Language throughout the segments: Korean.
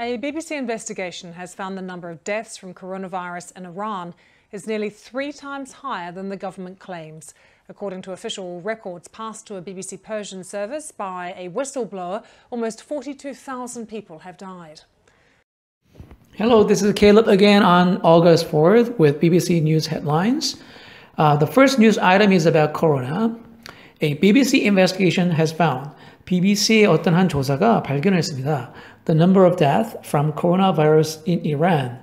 A BBC investigation has found the number of deaths from coronavirus in Iran is nearly three times higher than the government claims. According to official records passed to a BBC Persian service by a whistleblower, almost 42,000 people have died. Hello, this is Caleb again on August 4th with BBC News headlines. Uh, the first news item is about corona. A BBC investigation has found BBC의 어떤 한 조사가 발견했습니다. The number of deaths from coronavirus in Iran.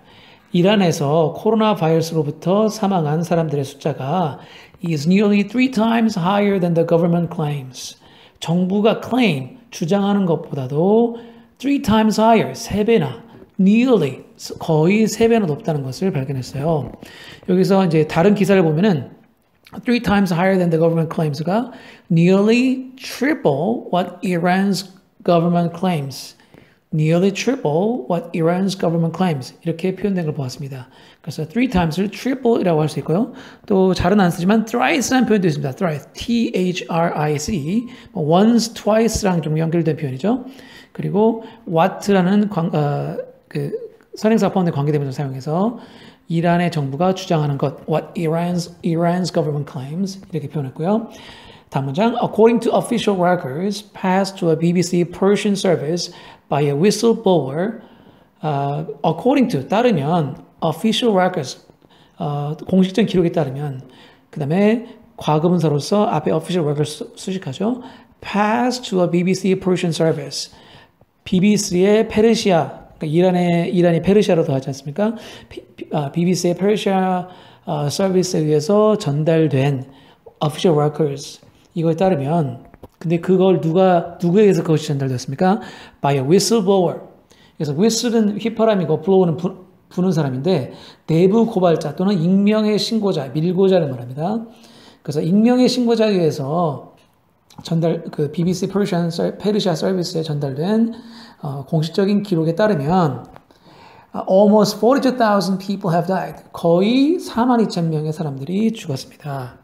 이란에서 코로나 바이러스로부터 사망한 사람들의 숫자가 is nearly three times higher than the government claims. 정부가 claim, 주장하는 것보다도 three times higher, 세 배나, nearly, 거의 세 배나 높다는 것을 발견했어요. 여기서 이제 다른 기사를 보면은 three times higher than the government claims가 nearly triple what Iran's government claims. nearly triple what Iran's government claims. 이렇게 표현된 걸 보았습니다. 그래서 three times를 triple이라고 할 수 있고요. 또 잘은 안 쓰지만 thrice라는 표현도 있습니다. thrice, T-H-R-I-C, once, twice랑 좀 연결된 표현이죠. 그리고 what라는 광, 어, 그 선행사 포함된 관계대명사 사용해서 이란의 정부가 주장하는 것, what Iran's, Iran's government claims 이렇게 표현했고요. 다음 문장, according to official records passed to a BBC Persian service by a whistleblower, uh, according to 따르면 official records 어, 공식적 기록에 따르면 그 다음에 과거분사로서 앞에 official records 수식하죠. passed to a BBC Persian service. BBC의 페르시아 그러니까 이란의 이란이 페르시아로 하지 않습니까? BBC의 페르시아 어, 서비스에 의해서 전달된 official records 이거에 따르면 근데 그걸 누가 누구에게서 그것이 전달됐습니까? By a whistleblower. 그래서 whistle은 휘파람이고 blow는 부, 부는 사람인데 내부 고발자 또는 익명의 신고자, 밀고자를 말합니다. 그래서 익명의 신고자에 의해서 전달 그 BBC 페르시아 서비스에 전달된 어, 공식적인 기록에 따르면 almost 42,000 people have died. 거의 4만 2천 명의 사람들이 죽었습니다.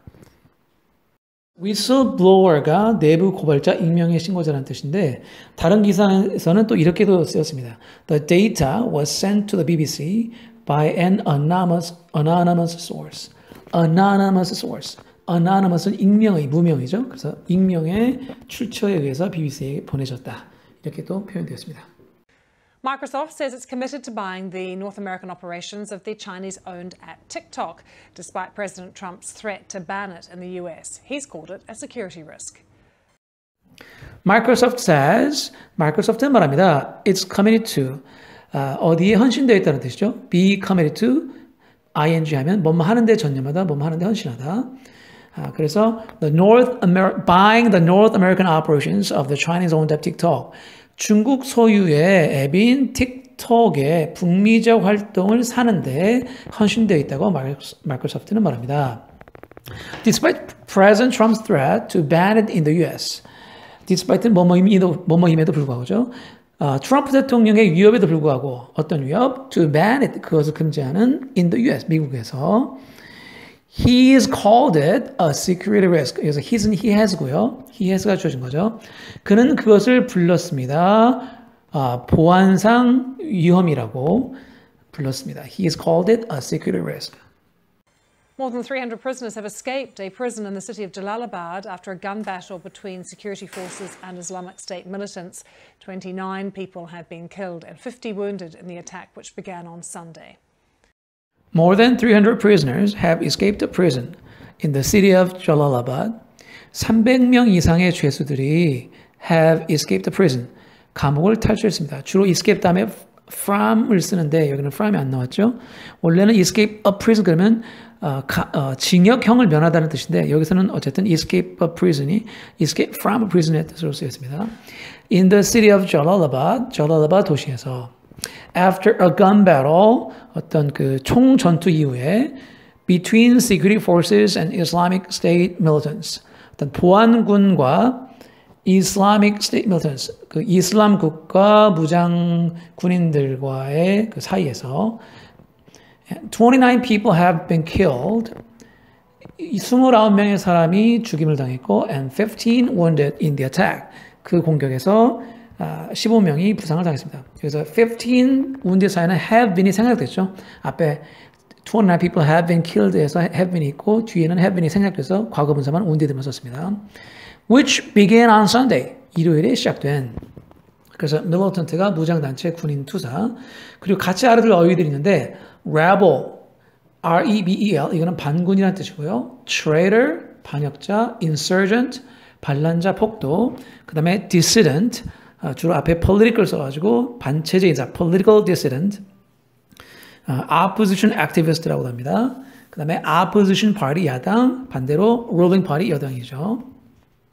whistleblower가 내부 고발자, 익명의 신고자라는 뜻인데 다른 기사에서는 또 이렇게도 쓰였습니다. The data was sent to the BBC by an anonymous, anonymous source. anonymous source. anonymous는 익명의, 무명이죠. 그래서 익명의 출처에 의해서 BBC에 보내졌다. 이렇게 또 표현되었습니다. Microsoft says it's committed to buying the North American operations of the Chinese owned app TikTok, despite President Trump's threat to ban it in the US. He's called it a security risk. Microsoft says, Microsoft는 말합니다. It's committed to, 어, 어디에 헌신되어 있다는 뜻이죠. be committed to, ing 하면 뭐뭐 하는데 전념하다, 뭐뭐 하는데 헌신하다. 아, 그래서 the North Amer- buying the North American operations of the Chinese owned app TikTok. 중국 소유의 앱인 틱톡의 북미적 활동을 사는데 헌신되어 있다고 마이크로소프트는 말합니다. Despite President Trump's threat to ban it in the US, despite는 뭐뭐임에도, 뭐뭐임에도 불구하고죠. 어, 트럼프 대통령의 위협에도 불구하고 어떤 위협? To ban it, 그것을 금지하는 in the US, 미국에서 He is called it a security risk. 그래서 his은 he has고요. he has가 주어진 거죠. 그는 그것을 불렀습니다. 아, 보안상 위험이라고 불렀습니다. He is called it a security risk. More than 300 prisoners have escaped a prison in the city of Jalalabad after a gun battle between security forces and Islamic State militants. 29 people have been killed and 50 wounded in the attack, which began on Sunday. More than 300 prisoners have escaped the prison in the city of Jalalabad. 300명 이상의 죄수들이 have escaped the prison. 감옥을 탈출했습니다. 주로 escape 다음에 from을 쓰는데 여기는 from이 안 나왔죠. 원래는 escape a prison 그러면 어, 가, 어, 징역형을 면하다는 뜻인데 여기서는 어쨌든 escape a prison이 escape from a prison의 뜻으로 쓰였습니다. In the city of Jalalabad, Jalalabad 도시에서 after a gun battle 어떤 그 총 전투 이후에 between security forces and Islamic State militants 어떤 보안군과 Islamic State militants 그 이슬람 국가 무장 군인들과의 그 사이에서 29 people have been killed 29명의 사람이 죽임을 당했고 and 15 wounded in the attack 그 공격에서 아, 15명이 부상을 당했습니다. 그래서 15 wounded 사이는 have been이 생략됐죠. 앞에 29 people have been killed에서 have been이 있고 뒤에는 have been이 생략돼서 과거 분사만 wounded만 썼습니다. Which began on Sunday. 일요일에 시작된 그래서 밀리턴트가 무장단체 군인 투사 그리고 같이 알아둘 어휘들이 있는데 rebel R-E-B-E-L 이거는 반군이라는 뜻이고요. traitor 반역자, insurgent 반란자, 폭도 그 다음에 dissident 아, 주로 앞에 political 써가지고 반체제 인사 political dissident 아, opposition activist라고 합니다. 그 다음에 opposition party 야당 반대로 ruling party 여당이죠.